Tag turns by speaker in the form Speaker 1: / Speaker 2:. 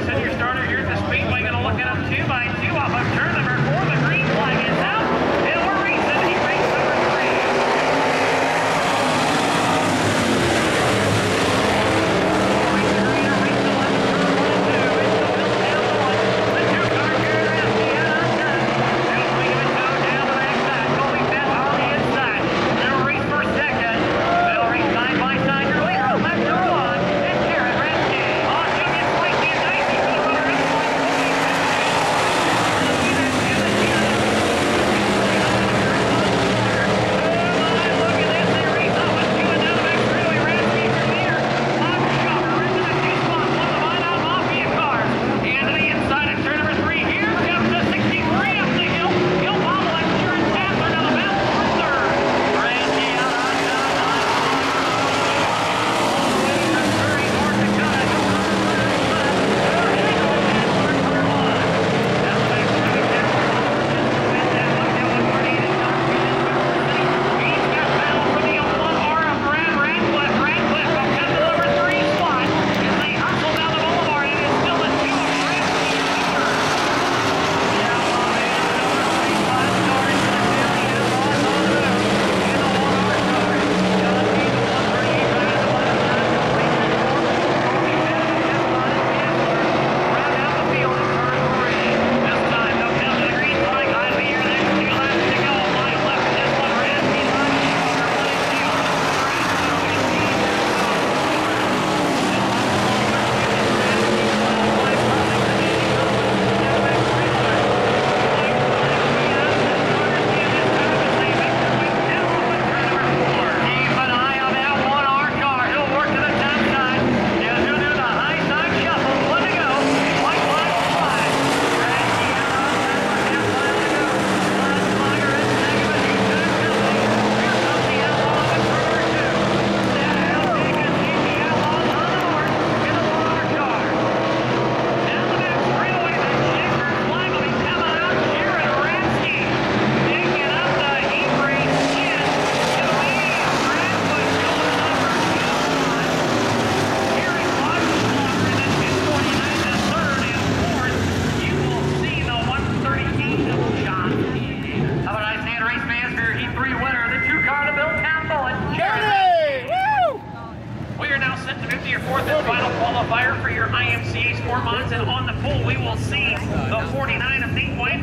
Speaker 1: this in your starter here at the speed. We're going to look at them two by two. Fourth and final qualifier for your IMCA Sport Mods. And on the pool, we will see the 49 of Nate Whitehurst